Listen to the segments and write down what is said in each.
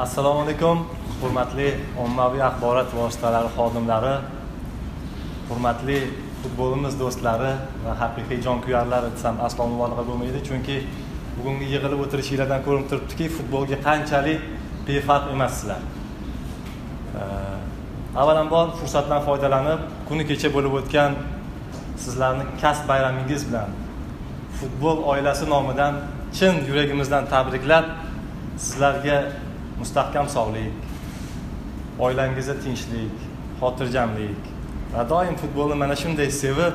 assalomu alaykum hurmatli ommaviy axborot vositalari xodimlari hurmatli futbolimiz do'stlari va haqiqiy jonkuyarlari desam aslo mubolag'a bo'lmaydi chunki bugungi yig'ilib o'tirishinglardan ko'rinib turibdiki futbolga qanchalik befarq emassizlar. Avvalambor fursatdan foydalanib kuni kecha bo'lib o'tgan sizlarni kasb bayramingiz bilan futbol oilasi nomidan chin yuragimizdan tabriklab sizlarga mustahkam sog'lik oilangizda tinchlik xotirjamlik va doim futbolni mana shunday sevib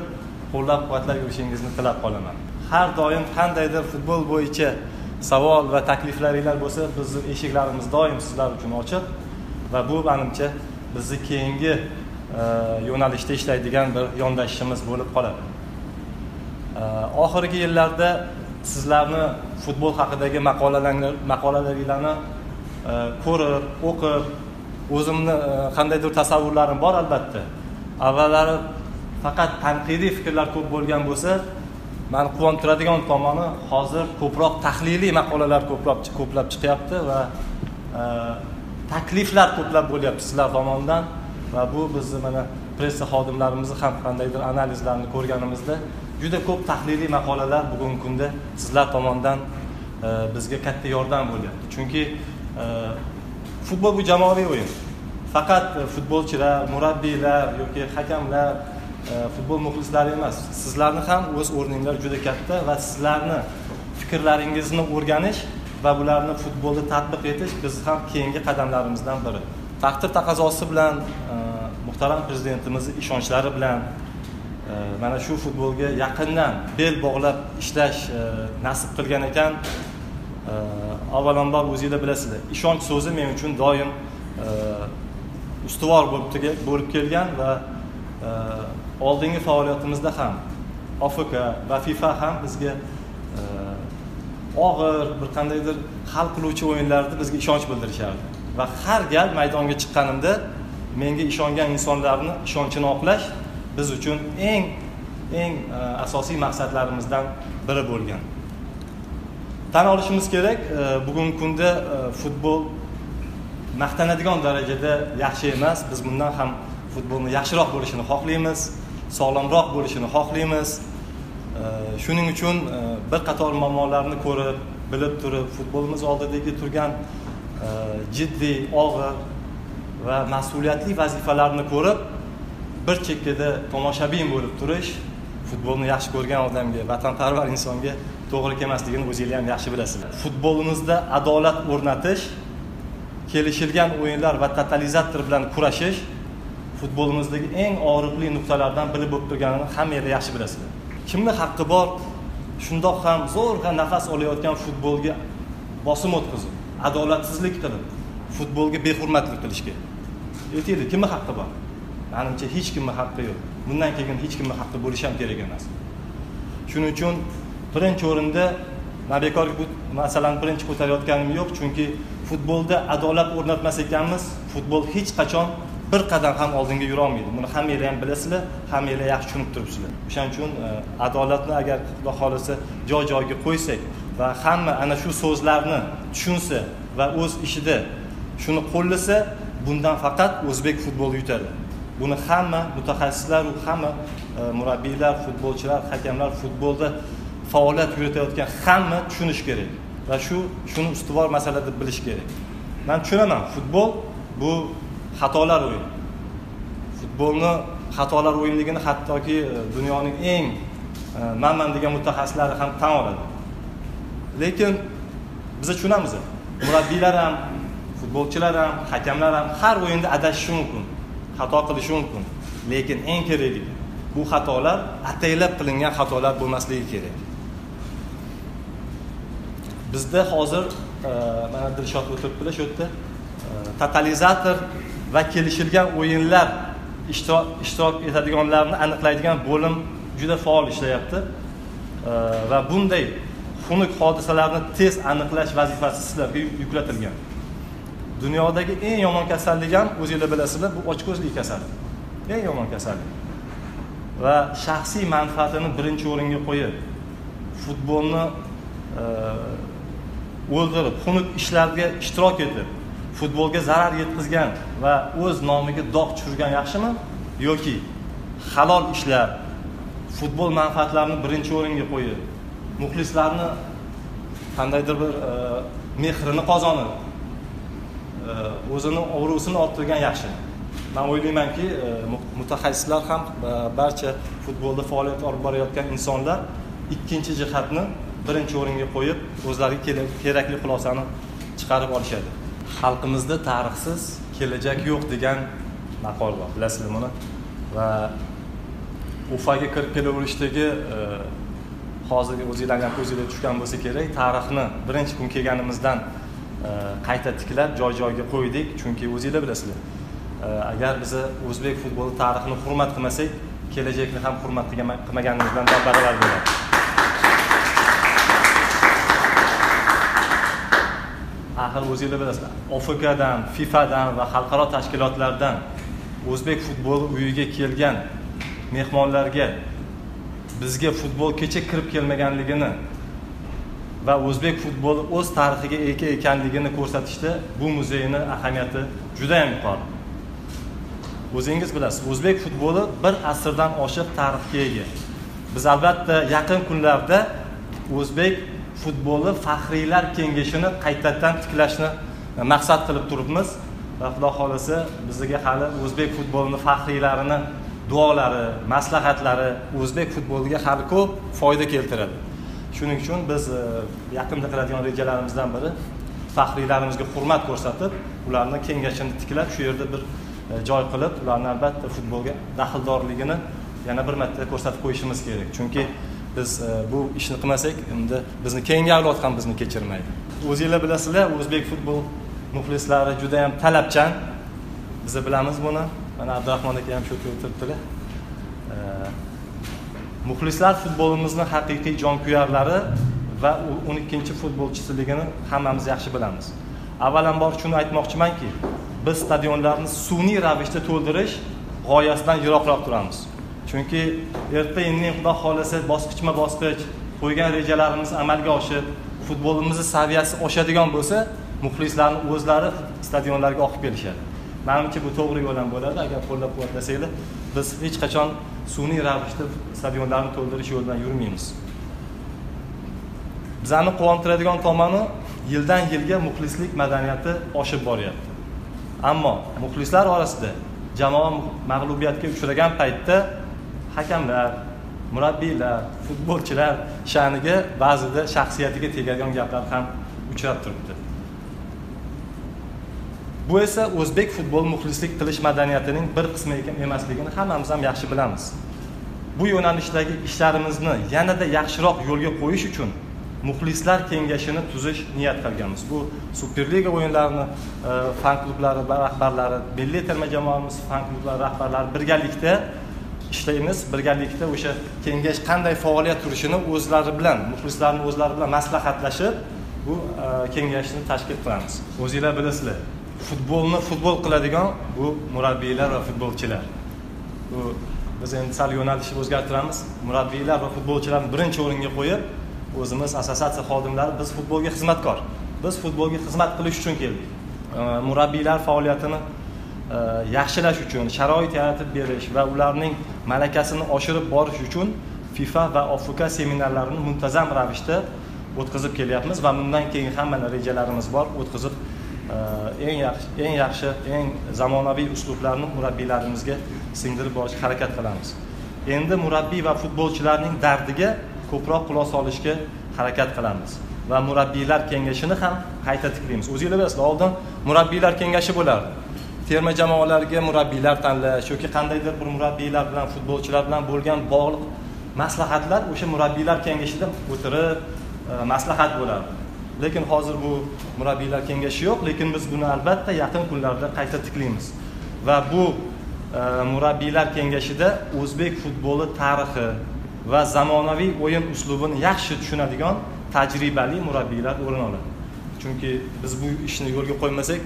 qo'llab quvvatlab yurishingizni tilab qolaman. Har doim qandaydir futbol bo'yicha savol va takliflaringlar bo'lsa bizni eshiklarimiz doim sizlar uchun ochiq va bu manimcha bizni keyingi e, yo'nalishda ishlaydigan bir yondashishimiz bo'lib qoladi. E, oxirgi yillarda sizlarni futbol haqidagi maqolalaringlarni Э, ko'rib o'qib o'zimni e, qandaydir tasavvurlarim bor albatta. Avvallari faqat tanqidiy fikrlar ko'p bo'lgan bo'lsa mani quvontiradigan tomoni hozir ko'proq tahliliy maqolalar ko'plab ko'plab chiqyapti va e, takliflar ko'plab bo'lyapti sizlar tomonidan va bu bizni mana pressa xodimlarimizni ham qandaydir analizlarni ko'rganimizda juda ko'p tahliliy maqolalar bugungi kunda sizlar tomonidan e, bizga katta yordam bo'lyapti. Chunki futbol bu jamoaviy o'yin faqat futbolchilar murabbiylar yoki hakamlar futbol muxlislari emas sizlarni ham o'z o'rninglar juda katta va sizlarni fikrlaringizni o'rganish va bularni futbolda tatbiq etish biz ham keyingi qadamlarimizdan biri. Taqdir taqozosi bilan э, muhtaram prezidentimizni ishonchlari bilan э, mana shu futbolga yaqindan bel bog'lab ishlash э, nasib qilgan ekan. Avvalambor o'zinglar bilasizlar. Ishonch so'zi men uchun doim e, ustuvor bo'lib kelgan va e, oldingi faoliyatimizda ham ofk va fifa ham bizga e, og'ir bir qandaydir hal qiluvchi o'yinlarda bizga ishonch bildirishardi. Va har gal maydonga chiqqanimda menga ishongan insonlarni ishonchini oqlash biz uchun eng eng asosiy maqsadlarimizdan biri bo'lgan. Tan olishimiz kerak. Bugungi kunda e, futbol maqtanadigan darajada yaxshi emas. Biz bundan ham futbolni yaxshiroq bo'lishini xohlaymiz sog'lomroq bo'lishini xohlaymiz. Shuning uchun e, bir qator muammolarni ko'rib bilib turib futbolimiz oldidagi turgan e, jiddiy og'ir va mas'uliyatli vazifalarni ko'rib bir chekkada tomoshabin bo'lib turish futbolni yaxshi ko'rgan odamga vatanparvar insonga to'g'ri kelmasligini o'zinglar ham yaxshi bilasizlar futbolimizda adolat o'rnatish kelishilgan o'yinlar va totalizator bilan kurashish futbolimizdagi eng og'riqli nuqtalardan biri bo'lib turganini hammanglar yaxshi bilasizlar. Kimni haqqi bor shundoq ham zo'rg'a nafas olayotgan futbolga bosim o'tkazib adolatsizlik qilib futbolga behurmatlik qilishga. Aytinglar kimni haqqi bor? Manimcha hech kimni haqqi yo'q. Bundan keyin hech kimni haqqi bo'lishi ham kerak emas. Shuning uchun birinchi o'rinda man bekor bu masalani birinchi ko'tarayotganim yo'q chunki futbolda adolat o'rnatmas ekanmiz. Futbol hech qachon bir qadam ham oldinga yurolmaydi. Buni hammanglar ham bilasizlar hammanglar yaxshi tushunib turibsizlar. O'shaning uchun e, adolatni agar xudo xohlasa joy joyiga qo'ysak va hamma ana shu so'zlarni tushunsa va o'z ishida shuni qo'llasa bundan faqat o'zbek futboli yutadi. Buni hamma mutaxassislaru hamma e, murabbiylar futbolchilar hakamlar futbolda faoliyat yuritayotgan hamma tushunishi kerak. Va shu shuni ustuvor masala deb bilish kerak. Man tushunaman futbol bu xatolar o'yini futbolni xatolar o'yinligini hattoki e, dunyoning eng e, manman degan mutaxassislari ham tan oladi. Lekin biz tushunamiz murabbiylar ham futbolchilar ham hakamlar ham har o'yinda adashishi mumkin xato qilishi mumkin. Lekin eng kerakli bu xatolar ataylab qilingan xatolar bo'lmasligi kerak. Bizda hozir e, mana dilshod o'tiribdilar shu yerda e, totalizator va kelishilgan o'yinlar ishtirok etadiganlarni aniqlaydigan bo'lim juda faol ishlayapti. E, va bunday xunuk hodisalarni tez aniqlash vazifasi sizlarga yuklatilgan. Dunyodagi eng yomon kasallik ham o'zinglar bilasizlar bu ochko'zlik kasali. Eng yomon kasallik va shaxsiy manfaatini birinchi o'ringa qo'yib futbolni o'ldirib xunuk ishlarga ishtirok etib futbolga zarar yetkazgan va o'z nomiga dog' tushirgan yaxshimi? Yoki halol ishlar futbol manfaatlarini birinchi o'ringa qo'yib muxlislarni qandaydir bir e, mehrini qozonib e, o'zini obro'sini orttirgan yaxshi. Man o'ylaymanki e, mutaxassislar ham e, barcha futbolda faoliyat olib borayotgan insonlar ikkinchi jihatni birinchi o'ringa qo'yib o'zlariga kerakli xulosani chiqarib olishadi. Xalqimizda tarixsiz kelajak yo'q degan maqol bor bilasizlar buni? Va ufaga kirib kelaverishdagi e, hozirgi o'zinglarni ham ko'zinglar tushgan bo'lsa kerak tarixni birinchi kun kelganimizdan e, qayta tiklab joy joyiga qo'ydik. Chunki o'zinglar bilasizlar e, agar biza o'zbek futboli tarixini hurmat qilmasak kelajakni ham hurmat qilmaganimizdan bilan bo'ladi. Hali o'zinglar bilasizlar ofkdan fifadan va xalqaro tashkilotlardan o'zbek futbol uyiga kelgan mehmonlarga bizga futbol kecha kirib kelmaganligini va o'zbek futboli o'z tarixiga ega ekanligini ko'rsatishda bu muzeyni ahamiyati judayam yuqori. O'zingiz bilasiz o'zbek futboli bir asrdan oshiq tarixga ega. Biz albatta yaqin kunlarda o'zbek futboli faxriylar kengashini qaytadan tiklashni maqsad qilib turibmiz. Va xudo xohlasa bizga hali o'zbek futbolini faxriylarini duolari maslahatlari o'zbek futboliga hali ko'p foyda keltiradi. Shuning uchun biz e, yaqinda qiladigan rejalarimizdan biri faxriylarimizga hurmat ko'rsatib ularni kengashini tiklab shu yerda bir e, joy qilib ularni albatta futbolga daxldorligini yana bir marta ko'rsatib qo'yishimiz kerak. Chunki biz e, bu ishni qilmasak endi bizni keyingi avlod ham bizni kechirmaydi. O'zinglar bilasizlar o'zbek futbol muxlislari juda yam talabchan. Biz bilamiz buni. Mana abdurahmon aka ham shu yerda o'tiribdilar. E, muxlislar futbolimizni haqiqiy jonkuyarlari va o'n ikkinchi futbolchisiligini hammamiz yaxshi bilamiz. Avvalambor shuni aytmoqchimanki biz stadionlarni sun'iy ravishda to'ldirish g'oyasidan yiroqroq turamiz. Chunki erta indin xudo xohlasa bosqichma bosqich qo'ygan rejalarimiz amalga oshib futbolimizni saviyasi oshadigan bo'lsa muxlislarni o'zlari stadionlarga oqib kelishadi. Manimcha bu to'g'ri yo'l ham bo'ladi agar qo'llab quvvatlasanglar biz hech qachon sun'iy ravishda stadionlarni to'ldirish yo'lidan yurmaymiz. Bizani quvontiradigan tomoni yildan yilga muxlislik madaniyati oshib boryapti. Ammo muxlislar orasida jamoa mag'lubiyatga uchragan paytda hakamlar murabbiylar futbolchilar sha'niga ba'zida shaxsiyatiga tegadigan gaplar ham uchrab turibdi. Bu esa o'zbek futbol muxlislik qilish madaniyatining bir qismi emasligini hammamiz ham yaxshi bilamiz. Bu yo'nalishdagi ishlarimizni yanada yaxshiroq yo'lga qo'yish uchun muxlislar kengashini tuzish niyat qilganmiz. Bu superliga o'yinlarini e, fan klublari rahbarlari milliy terma jamoamiz fan klublari rahbarlari birgalikda ishlaymiz. Birgalikda o'sha kengash qanday faoliyat turishini o'zlari bilan muxlislarni o'zlari bilan maslahatlashib bu e, kengashni tashkil qilamiz. O'zinglar bilasizlar futbolni futbol qiladigan bu murabbiylar va futbolchilar. Bu biz endi sal yo'nalishni o'zgartiramiz. Murabbiylar va futbolchilarni birinchi o'ringa qo'yib o'zimiz assotsiatsiya xodimlari biz futbolga xizmatkor. Biz futbolga xizmat qilish uchun keldik. E, murabbiylar faoliyatini E, yaxshilash uchun sharoit yaratib berish va ularning malakasini oshirib borish uchun fifa va ofk seminarlarini muntazam ravishda o'tkazib kelyapmiz va bundan keyin hammani rejalarimiz bor o'tkazib e, eng yaxshi eng yaxshi eng zamonaviy uslublarni murabbiylarimizga singdirib borishga harakat qilamiz. Endi murabbiy va futbolchilarning dardiga ko'proq quloq solishga harakat qilamiz va murabbiylar kengashini ham qayta tiklaymiz. O'zinglar bilasizlar oldin murabbiylar kengashi bo'lardi. Terma jamoalarga murabbiylar tanlash yoki qandaydir bir murabbiylar bilan futbolchilar bilan bo'lgan bog'liq maslahatlar o'sha murabbiylar kengashida o'tirib e, maslahat bo'lardi lekin hozir bu murabbiylar kengashi yo'q lekin biz buni albatta yaqin kunlarda qayta tiklaymiz. Va bu e, murabbiylar kengashida o'zbek futboli tarixi va zamonaviy o'yin uslubini yaxshi tushunadigan tajribali murabbiylar o'rin oladi. Chunki biz bu ishni yo'lga qo'ymasak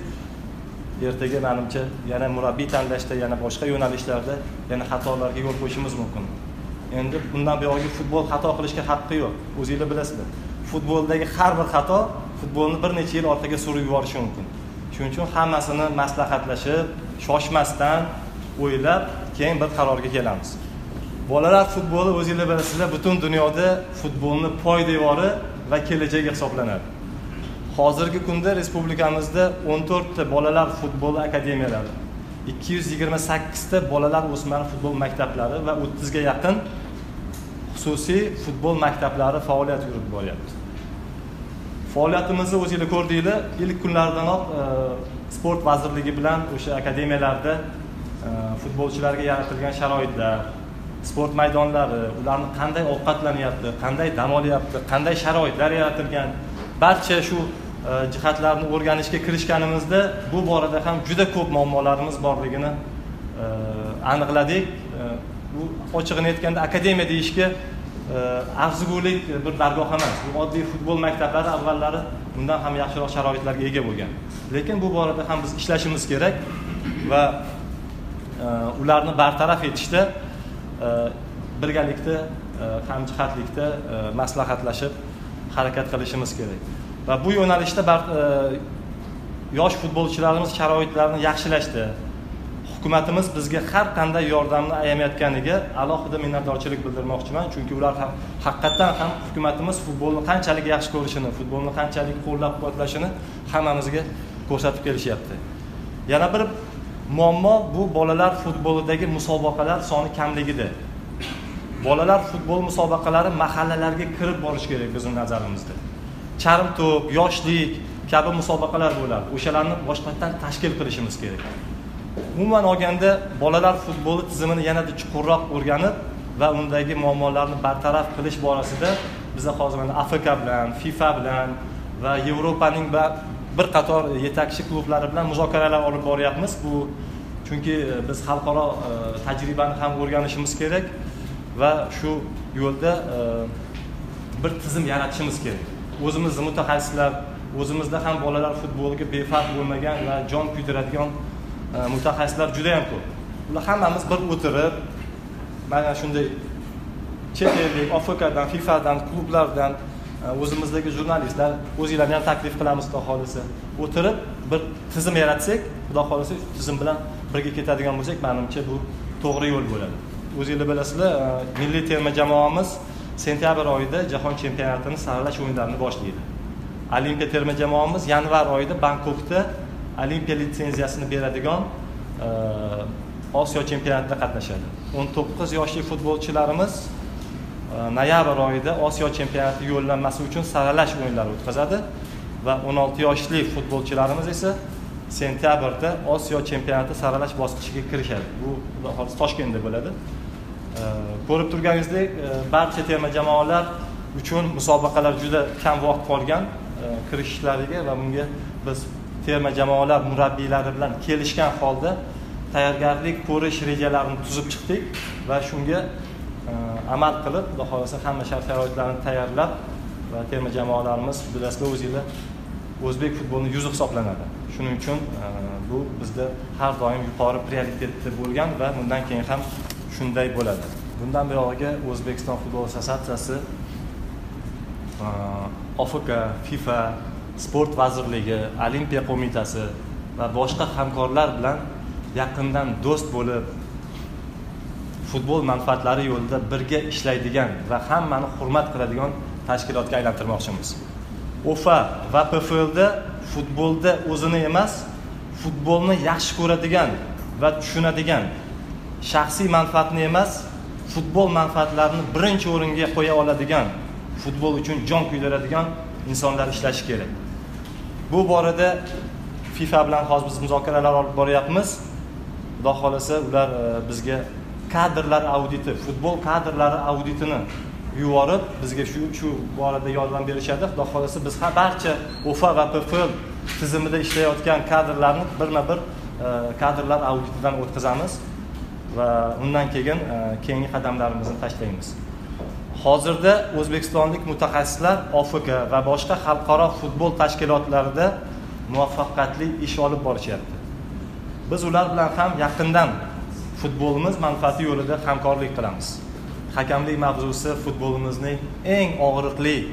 ertaga manimcha yana murabbiy tanlashda yana boshqa yo'nalishlarda yana xatolarga yo'l qo'yishimiz mumkin. Endi bundan buyog'iga futbol xato qilishga haqqi yo'q. O'zinglar bilasizlar. Futboldagi har bir xato futbolni bir necha yil orqaga surib yuborishi mumkin. Shuning uchun hammasini maslahatlashib shoshmasdan o'ylab keyin bir qarorga kelamiz. Bolalar futboli o'zinglar bilasizlar butun dunyoda futbolni poydevori va kelajagi hisoblanadi. Hozirgi kunda respublikamizda o'n to'rtta bolalar futboli akademiyalari ikki yuz yigirma sakkizta bolalar o'smir futbol maktablari va o'ttizga yaqin xususiy futbol maktablari faoliyat yuritib boryapti. Faoliyatimizni o'zinglar ko'rdinglar ilk kunlardanoq e, sport vazirligi bilan o'sha akademiyalarda e, futbolchilarga yaratilgan sharoitlar sport maydonlari ularni qanday ovqatlanyapti qanday dam olyapti qanday sharoitlar yaratilgan barcha shu jihatlarini jihatlarni o'rganishga kirishganimizda bu borada ham juda ko'p muammolarimiz borligini e, aniqladik. E, bu ochig'ini aytganda akademiya deyishga e, arzigulik bir dargoh emas. Bu oddiy futbol maktablari avvallari bundan ham yaxshiroq sharoitlarga ega bo'lgan. Lekin bu borada ham biz ishlashimiz kerak va ularni bartaraf etishda birgalikda hamjihatlikda maslahatlashib harakat qilishimiz kerak. Va bu yo'nalishda e, yosh futbolchilarimiz sharoitlarini yaxshilashda hukumatimiz bizga har qanday yordamni ayamayotganiga alohida minnatdorchilik bildirmoqchiman. Chunki ular ham haqiqatdan ham hukumatimiz futbolni qanchalik yaxshi ko'rishini futbolni qanchalik qo'llab quvvatlashini hammamizga ko'rsatib kelishyapti. Yana bir muammo bu bolalar futbolidagi musobaqalar soni kamligida. Bolalar futbol musobaqalari mahallalarga kirib borishi kerak bizni nazarimizda. Charm to'p yoshlik kabi musobaqalar bo'ladi. O'shalarni boshqatdan tashkil qilishimiz kerak. Umuman olganda bolalar futboli tizimini yanada chuqurroq o'rganib va undagi muammolarni bartaraf qilish borasida biza hozir mana afk bilan fifa bilan va yevropaning bir qator yetakchi klublari bilan muzokaralar olib boryapmiz. Bu chunki e, biz xalqaro e, tajribani ham o'rganishimiz kerak va shu yo'lda e, bir tizim yaratishimiz kerak. O'zimizni mutaxassislar o'zimizda ham bolalar futboliga befarq bo'lmagan va jon kuydiradigan e, mutaxassislar juda yam ko'p. Ular hammamiz bir o'tirib mana shunday chet ellik ofkdan fifadan klublardan e, o'zimizdagi jurnalistlar o'zinglarni ham taklif qilamiz xudo xohlasa. O'tirib bir tizim yaratsak xudo xohlasa shu tizim bilan birga ketadigan bo'lsak manimcha bu to'g'ri yo'l bo'ladi. O'zinglar bilasizlar e, milliy terma jamoamiz sentyabr oyida jahon chempionatini saralash o'yinlarini boshlaydi. Olimpiya terma jamoamiz yanvar oyida bangkokda olimpiya litsenziyasini beradigan e, osiyo chempionatida qatnashadi. O'n to'qqiz yoshli futbolchilarimiz e, noyabr oyida osiyo chempionati yo'llanmasi uchun saralash o'yinlari o'tkazadi va o'n olti yoshli futbolchilarimiz esa sentyabrda osiyo chempionati saralash bosqichiga kirishadi. Bu xudo xohlasa toshkentda bo'ladi. Ko'rib turganingizdek e, barcha terma jamoalar uchun musobaqalar juda kam vaqt qolgan e, kirishishlariga va bunga biz terma jamoalar murabbiylari bilan kelishgan holda tayyorgarlik ko'rish rejalarini tuzib chiqdik va shunga e, amal qilib xudo xohlasa hamma shart sharoitlarni tayyorlab va terma jamoalarimiz bilasizlar o'zinglar o'zbek futbolini yuzi hisoblanadi. Shuning uchun bu bizda har doim yuqori prioritetda bo'lgan va bundan keyin ham shunday bo'ladi. Bundan buyog'iga o'zbekiston futbol assotsiatsiyasi uh, ofk fifa sport vazirligi olimpiya qo'mitasi va boshqa hamkorlar bilan yaqindan do'st bo'lib futbol manfaatlari yo'lida birga ishlaydigan va hammani hurmat qiladigan tashkilotga aylantirmoqchimiz. O'fa va pflda futbolda o'zini emas futbolni yaxshi ko'radigan va tushunadigan shaxsiy manfaatni emas futbol manfaatlarini birinchi o'ringa qo'ya oladigan futbol uchun jon kuydiradigan insonlar ishlashi kerak. Bu borada fifa bilan hozir biz muzokaralar olib boryapmiz. Xudo xohlasa ular e, bizga kadrlar auditi futbol kadrlari auditini yuborib bizga shu shu borada yordam berishadi. Xudo xohlasa biz ham barcha ufa va pfl tizimida ishlayotgan kadrlarni birma bir e, kadrlar auditidan o'tkazamiz. Va undan keyin e, keyingi qadamlarimizni tashlaymiz. Hozirda o'zbekistonlik mutaxassislar ofk va boshqa xalqaro futbol tashkilotlarida muvaffaqiyatli ish olib borishyapti. Biz ular bilan ham yaqindan futbolimiz manfaati yo'lida hamkorlik qilamiz. Hakamlik mavzusi futbolimizning eng og'riqli e,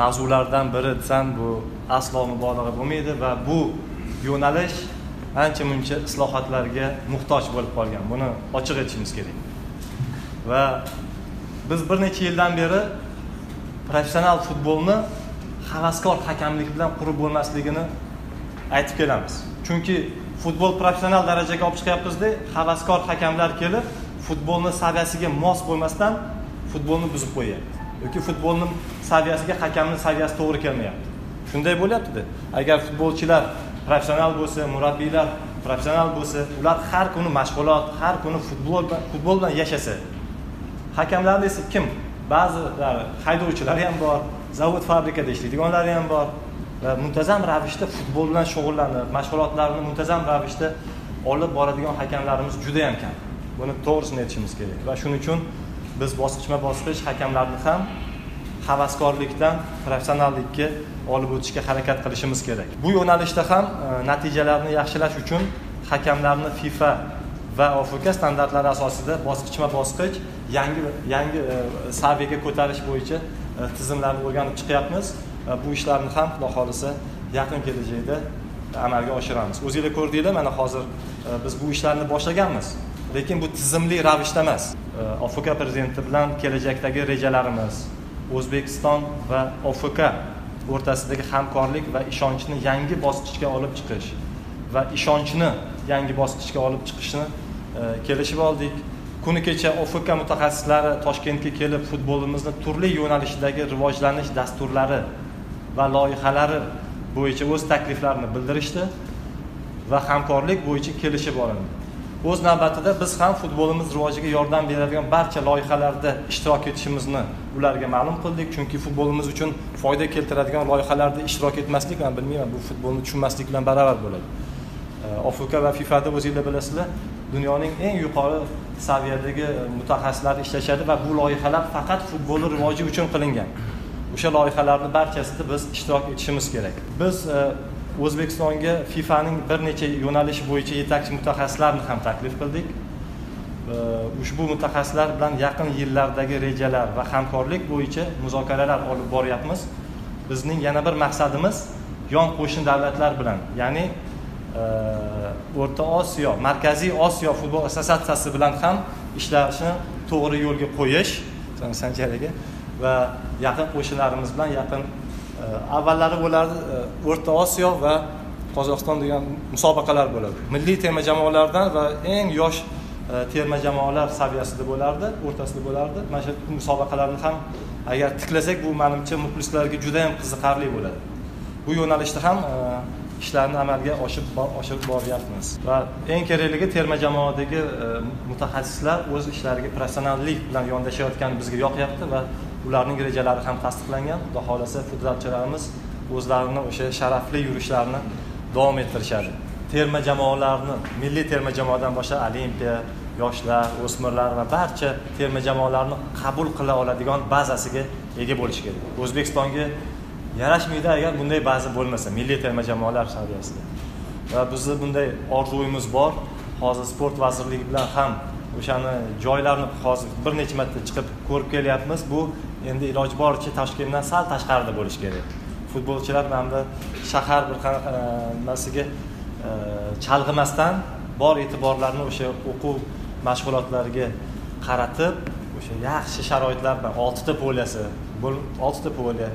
mavzulardan biri desam bu aslo mubolag'a bo'lmaydi va bu yo'nalish ancha muncha islohotlarga muhtoj bo'lib qolgan. Buni ochiq aytishimiz kerak. Va biz bir necha yildan beri professional futbolni havaskor hakamlik bilan qurib bo'lmasligini aytib kelamiz. Chunki futbol professional darajaga olib chiqyapmizda havaskor hakamlar kelib futbolni saviyasiga mos bo'lmasdan futbolni buzib qo'yyapti. Yoki futbolni saviyasiga hakamni saviyasi to'g'ri kelmayapti. Shunday bo'lyaptida. Agar futbolchilar professional bo'lsa murabbiylar professional bo'lsa ular har kuni mashg'ulot har kuni futbol futbol bilan yashasa. Hakamlarni esa kim? Ba'zilari haydovchilari ham bor zavod fabrikada ishlaydiganlari ham bor va muntazam ravishda futbol bilan shug'ullanib mashg'ulotlarni muntazam ravishda olib boradigan hakamlarimiz juda yam kam. Buni to'g'risini aytishimiz kerak va shuning uchun biz bosqichma bosqich hakamlarni ham havaskorlikdan professionallikka olib o'tishga harakat qilishimiz kerak. Bu yo'nalishda ham e, natijalarni yaxshilash uchun hakamlarni fifa va ofk standartlari asosida bosqichma bosqich yangi yangi e, saviyaga ko'tarish bo'yicha e, tizimlarni o'rganib chiqyapmiz. E, bu ishlarni ham xudo xohlasa yaqin kelajakda amalga oshiramiz. O'zinglar ko'rdinglar mana hozir e, biz bu ishlarni boshlaganmiz lekin bu tizimli ravishda emas. E, ofk prezidenti bilan kelajakdagi rejalarimiz o'zbekiston va ofk o'rtasidagi hamkorlik va ishonchni yangi bosqichga olib chiqish va ishonchni yangi bosqichga olib chiqishni e, kelishib oldik. Kuni kecha ofk mutaxassislari toshkentga kelib futbolimizni turli yo'nalishdagi rivojlanish dasturlari va loyihalari bo'yicha o'z takliflarini bildirishdi va hamkorlik bo'yicha kelishib olindi. O'z navbatida biz ham futbolimiz rivojiga yordam beradigan barcha loyihalarda ishtirok etishimizni ularga ma'lum qildik chunki futbolimiz uchun foyda keltiradigan loyihalarda ishtirok etmaslik man bilmayman bu futbolni tushunmaslik bilan barobar bo'ladi. Ofk va fifada o'zinglar bilasizlar dunyoning eng yuqori saviyadagi e, mutaxassislar ishlashadi va bu loyihalar faqat futbolni rivoji uchun qilingan. O'sha loyihalarni barchasida biz ishtirok etishimiz kerak. Biz e, o'zbekistonga fifaning bir necha yo'nalish bo'yicha yetakchi mutaxassislarni ham taklif qildik. Ushbu mutaxassislar bilan yaqin yillardagi rejalar va hamkorlik bo'yicha muzokaralar olib boryapmiz. Bizning yana bir maqsadimiz yon qo'shni davlatlar bilan ya'ni o'rta osiyo markaziy osiyo futbol assotsiatsiyasi bilan ham ishlashni to'g'ri yo'lga qo'yish sanjar aka va yaqin qo'shnilarimiz bilan yaqin avvallari bo'lardi o'rta osiyo va qozog'iston degan musobaqalar bo'ladi. Milliy terma jamoalardan va eng yosh Э, terma jamoalar saviyasida bo'lardi o'rtasida bo'lardi. Mana shu musobaqalarni ham agar tiklasak bu manimcha muxlislarga juda yam qiziqarli bo'ladi. Bu yo'nalishda ham e, ishlarni amalga oshib oshirib boryapmiz. Va eng kerakligi terma jamoadagi e, mutaxassislar o'z ishlariga professionallik bilan yondashayotgani bizga yoqyapti va ularning rejalari ham tasdiqlangan. Xudo xohlasa futbolchilarimiz o'zlarini o'sha sharafli yurishlarini davom ettirishadi. Terma jamoalarni milliy terma jamoadan boshlab olimpiya yoshlar o'smirlar va barcha terma jamoalarni qabul qila oladigan bazasiga ega bo'lish kerak. O'zbekistonga yarashmaydi agar bunday baza bo'lmasa milliy terma jamoalar saviyasida. Va bizni bunday orzuyimiz bor. Hozir sport vazirligi bilan ham o'shani joylarni hozir bir necha marta chiqib ko'rib kelyapmiz. Bu endi iloji boricha toshkentdan sal tashqarida bo'lishi kerak. Futbolchilar mana bu shahar bir qanaqa nimasiga chalg'imasdan bor e'tiborlarni o'sha o'quv mashg'ulotlariga qaratib o'sha yaxshi sharoitlar bilan oltita poliyasi oltita poliya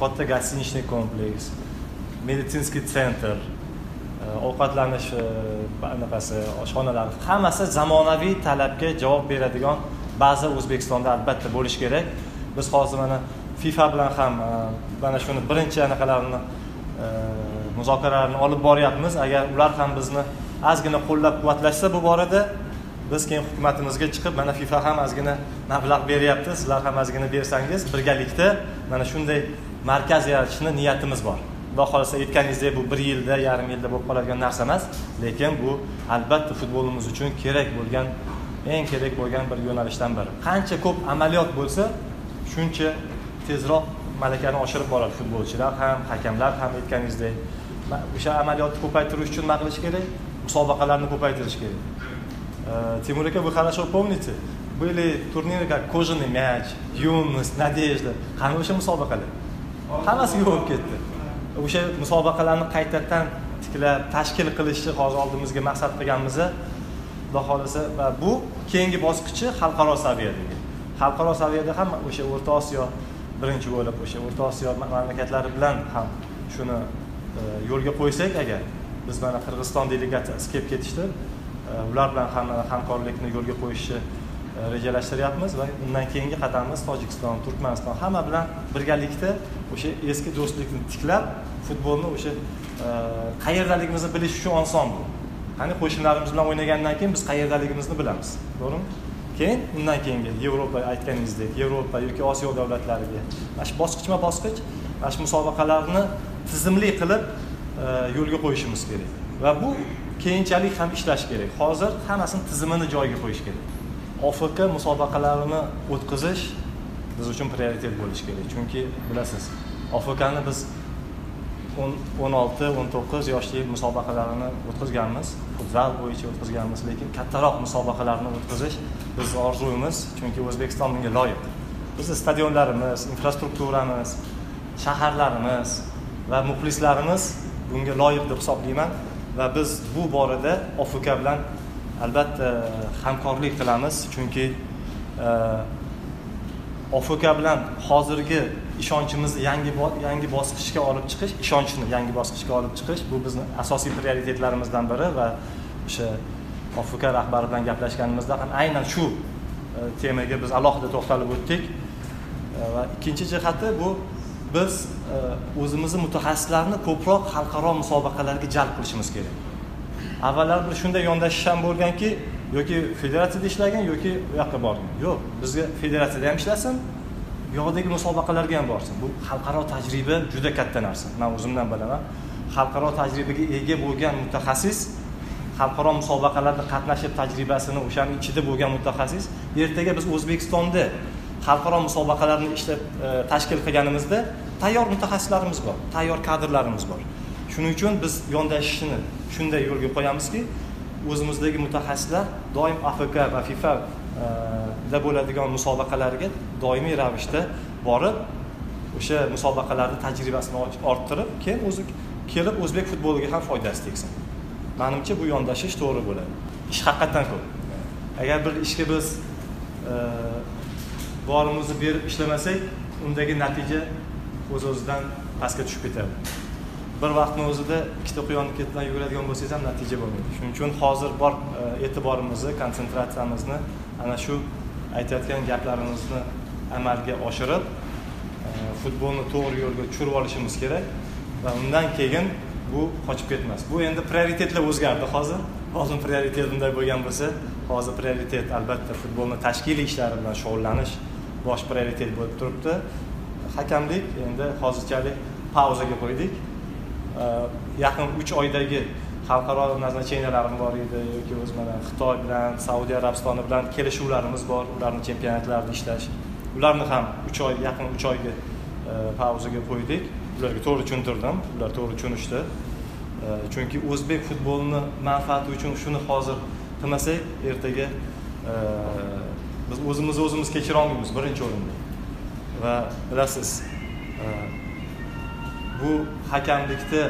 katta гостиничный kompleks meditsinskiy sentr e, ovqatlanish e, anaqasi oshxonalar hammasi zamonaviy talabga javob beradigan baza o'zbekistonda albatta bo'lishi kerak. Biz hozir mana fifa bilan ham e, mana shuni birinchi anaqalarini muzokaralarni olib boryapmiz. Agar ular ham bizni ozgina qo'llab quvvatlashsa bu borada biz keyin hukumatimizga chiqib mana fifa ham ozgina mablag' beryapti. Sizlar ham ozgina bersangiz birgalikda mana shunday markaz yaratishni niyatimiz bor. Xudo xohlasa aytganingizdek bu bir yilda yarim yilda bo'lib qoladigan narsa emas lekin bu albatta futbolimiz uchun kerak bo'lgan eng kerak bo'lgan bir yo'nalishdan biri. Qancha ko'p amaliyot bo'lsa shuncha tezroq malakani oshirib boradi futbolchilar ham hakamlar ham aytganingizdek. O'sha amaliyotni ko'paytirish uchun nima qilish kerak? Musobaqalarni ko'paytirish kerak. Э, Тимур aka вы хорошо помните? Были турниры как кожаный мяч юность надежда qani o'sha musobaqalar? Hammasiga bo'lib ketdi. O'sha musobaqalarni qaytadan tiklab tashkil qilishni hozir oldimizga maqsad qilganmiz xudo xohlasa va bu keyingi bosqichi xalqaro saviyadagi xalqaro saviyada ham o'sha o'rta osiyo birinchi bo'lib o'sha o'rta osiyo mamlakatlari bilan ham shuni E, yo'lga qo'ysak agar biz mana qirg'iziston delegatsiyasi kelib ketishdi e, ular bilan ham hamkorlikni yo'lga qo'yishni e, rejalashtiryapmiz va undan keyingi qadamimiz tojikiston turkmaniston hamma bilan birgalikda o'sha eski do'stlikni tiklab futbolni o'sha qayerdaligimizni bilish uchun oson bu qani qo'shnilarimiz bilan o'ynagandan keyin biz qayerdaligimizni bilamiz. To'g'rimi? Keyin undan keyingi yevropa aytganingizdek yevropa yoki osiyo davlatlariga mana shu bosqichma bosqich mana shu musobaqalarni tizimli qilib e, yo'lga qo'yishimiz kerak. Va bu keyinchalik ham ishlash kerak. Hozir hammasini tizimini joyiga qo'yish kerak. Ofk musobaqalarini o'tkazish biz uchun prioritet bo'lishi kerak. Chunki bilasiz ofkni biz o'n olti o'n to'qqiz yoshli musobaqalarini o'tkazganmiz. Futzal bo'yicha o'tkazganmiz lekin kattaroq musobaqalarni o'tkazish bizni orzuyimiz. Chunki o'zbekiston bunga loyiq. Bizni stadionlarimiz infrastrukturamiz shaharlarimiz va muxlislarimiz bunga loyiq deb hisoblayman va biz bu borada ofuka bilan albatta hamkorlik qilamiz. Chunki e, ofuka bilan hozirgi ishonchimizni yangi yangi bosqichga olib chiqish ishonchni yangi bosqichga olib chiqish bu bizni asosiy prioritetlarimizdan biri va o'sha ofuka rahbari bilan gaplashganimizda ham aynan shu e, temaga biz alohida to'xtalib o'tdik. E, va ikkinchi jihati bu biz o'zimizni mutaxassislarni ko'proq xalqaro musobaqalarga jalb qilishimiz kerak. Avvallar bir shunday yondashish ham bo'lganki yoki federatsiyada ishlagan yoki u yoqqa borgan. Yo'q bizga federatsiyada ham ishlasin bu yoqdagi musobaqalarga ham borsin. Bu xalqaro tajriba juda katta narsa. Man o'zimdan bilaman. Xalqaro tajribaga ega bo'lgan mutaxassis xalqaro musobaqalarda qatnashib tajribasini o'shani ichida bo'lgan mutaxassis ertaga biz o'zbekistonda xalqaro musobaqalarni ishlab e, tashkil qilganimizda tayyor mutaxassislarimiz bor tayyor kadrlarimiz bor. Shuning uchun biz yondashishni shunday yo'lga qo'yamizki o'zimizdagi mutaxassislar doim afk va fifa e, da bo'ladigan musobaqalarga doimiy ravishda borib o'sha musobaqalarni tajribasini orttirib keyin o'zi kelib o'zbek futboliga ham foydasi tegsin. Manimcha bu yondashish to'g'ri bo'ladi. Ish haqiqatdan ko'p. Agar bir ishga biz e, borimizni berib ishlamasak undagi natija o'z o'zidan pastga tushib ketadi. Bir vaqtni o'zida ikkita quyonni ketidan yuguradigan bo'lsangiz ham natija bo'lmaydi. Shuning uchun hozir bor e, e'tiborimizni konsentratsiyamizni ana shu aytayotgan gaplarimizni amalga oshirib e, futbolni to'g'ri yo'lga tushirib olishimiz kerak va undan keyin bu qochib ketmas. Bu endi prioritetlar o'zgardi hozir. Oldin prioritet unday bo'lgan bo'lsa hozir prioritet albatta futbolni tashkiliy ishlari bilan shug'ullanish bosh prioritet bo'lib turibdi. Hakamlik endi hozirchalik pauzaga qo'ydik. Yaqin uch oydagi xalqaro назначенияларimiz bor edi yoki o'zi mana xitoy bilan saudiya arabistoni bilan kelishuvlarimiz bor ularni chempionatlarida ishlash. Ularni ham uch oy yaqin uch oyga e, pauzaga qo'ydik. Ularga to'g'ri tushuntirdim ular to'g'ri tushunishdi. E, chunki o'zbek futbolini manfaati uchun shuni hozir qilmasak ertaga e, biz o'zimizni o'zimiz kechira olmaymiz birinchi o'rinda. Va bilasiz e, bu hakamlikda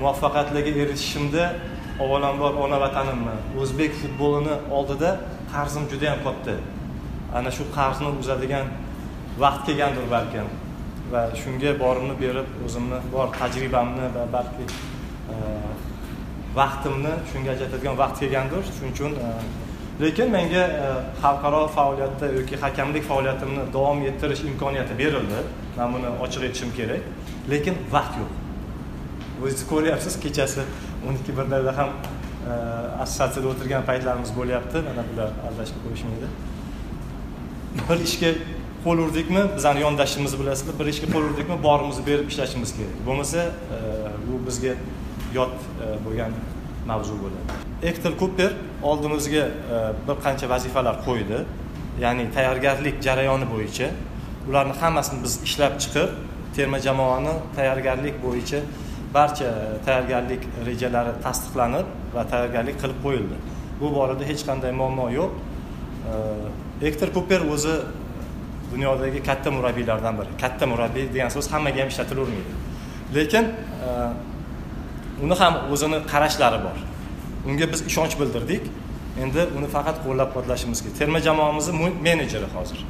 muvaffaqiyatlarga erishishimda avvalambor ona vatanimni o'zbek futbolini oldida qarzim juda yam katta. Ana shu qarzni uzadigan vaqt kelgandir balkim. Va shunga borimni berib o'zimni bor tajribamni va balki e, vaqtimni shunga ajratadigan vaqt kelgandir. Shuning uchun e, lekin menga e, xalqaro faoliyatda yoki hakamlik faoliyatimni davom ettirish imkoniyati berildi. Man buni ochiq aytishim kerak. Lekin vaqt yo'q. O'zingiz ko'ryapsiz kechasi o'n ikki birlarda ham e, assotsiatsiyada o'tirgan paytlarimiz bo'lyapti. Mana bular aldashga qo'yishmaydi. Bir ishga qo'l urdikmi bizani yondashimizni bilasizlar. Bir ishga qo'l urdikmi borimizni berib ishlashimiz kerak. Bo'lmasa e, bu bizga yot e, bo'lgan mavzu bo'ladi. Ektor kuper oldimizga e, bir qancha vazifalar qo'ydi. Ya'ni tayyorgarlik jarayoni bo'yicha. Ularni hammasini biz ishlab chiqib terma jamoani tayyorgarlik bo'yicha barcha tayyorgarlik rejalari tasdiqlanib va tayyorgarlik qilib qo'yildi. Bu borada hech qanday muammo yo'q. E, Ektor kuper o'zi dunyodagi katta murabbiylardan biri. Katta murabbiy degan so'z hammaga ham ishlatilavermaydi. Lekin e, uni ham o'zini qarashlari bor. Unga biz ishonch bildirdik. Endi uni faqat qo'llab quvvatlashimiz kerak terma jamoamizni menejeri hozir.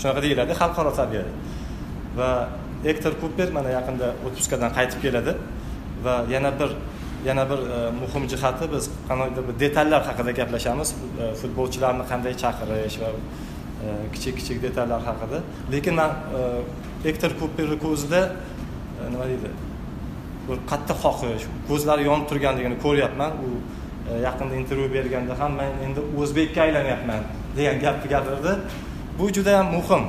Shunaqa deyiladi xalqaro saviyada. Va ektor kuper mana yaqinda отпускадан qaytib keladi. Va yana bir yana bir e, muhim jihati biz qandaydir bir detallar haqida gaplashamiz. E, futbolchilarni qanday chaqirish va e, kichik kichik detallar haqida. Lekin man ektor kuperni ko'zida e, nima deydi bir qattiq xohish ko'zlari yonib turganligini ko'ryapman. U E, yaqinda intervyu berganda ham man endi o'zbekka aylanyapman degan gapni gapirdi. Bu juda yam muhim.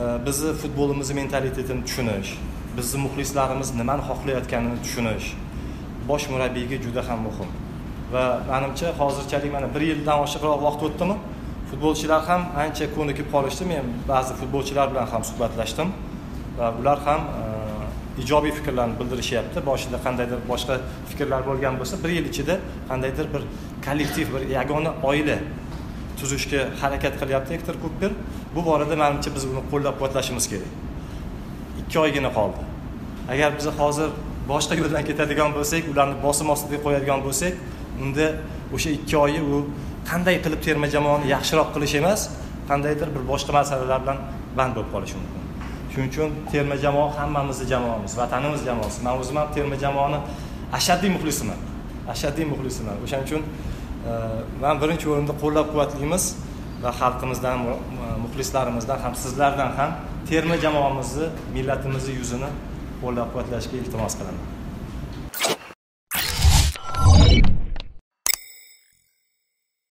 E, bizni futbolimizni mentalitetini tushunish bizni muxlislarimiz nimani xohlayotganini tushunish bosh murabbiyga juda ham muhim. Va manimcha hozirchalik mana bir yildan oshiqroq vaqt o'tdimi futbolchilar ham ancha ko'nikib qolishdi. Men ba'zi futbolchilar bilan ham suhbatlashdim va ular ham e, ijobiy fikrlarni bildirishyapti boshida qandaydir boshqa fikrlar bo'lgan bo'lsa bir yil ichida qandaydir bir kollektiv bir yagona oila tuzishga harakat qilyapti ektor kuper bu borada manimcha biz uni qo'llab quvvatlashimiz kerak. Ikki oygina qoldi. Agar biz hozir boshqa yo'ldan ketadigan bo'lsak ularni bosim ostiga qo'yadigan bo'lsak unda o'sha ikki oyi u qanday qilib terma jamoani yaxshiroq qilish emas qandaydir bir boshqa masalalar bilan band bo'lib qolishi mumkin. Shuning uchun terma jamoa hammamizni jamoamiz vatanimiz jamoasi. Man o'zim ham terma jamoani ashaddiy muxlisiman. Ashaddiy muxlisiman. O'shaning uchun e, man birinchi o'rinda qo'llab quvvatlaymiz va xalqimizdan muxlislarimizdan ham sizlardan ham terma jamoamizni millatimizni yuzini qo'llab quvvatlashga iltimos qilaman.